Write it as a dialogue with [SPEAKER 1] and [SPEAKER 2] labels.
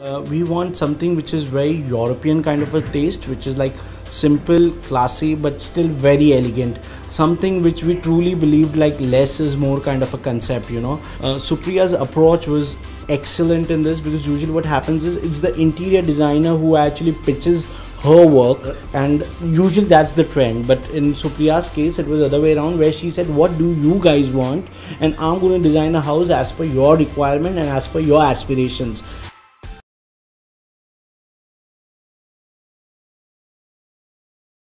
[SPEAKER 1] Uh, we want something which is very European kind of a taste, which is like simple, classy, but still very elegant. Something which we truly believed like less is more kind of a concept, you know. Uh, Supriya's approach was excellent in this because usually what happens is it's the interior designer who actually pitches her work and usually that's the trend but in supriya's case it was other way around where she said what do you guys want and i'm going to design a house as per your requirement and as per your aspirations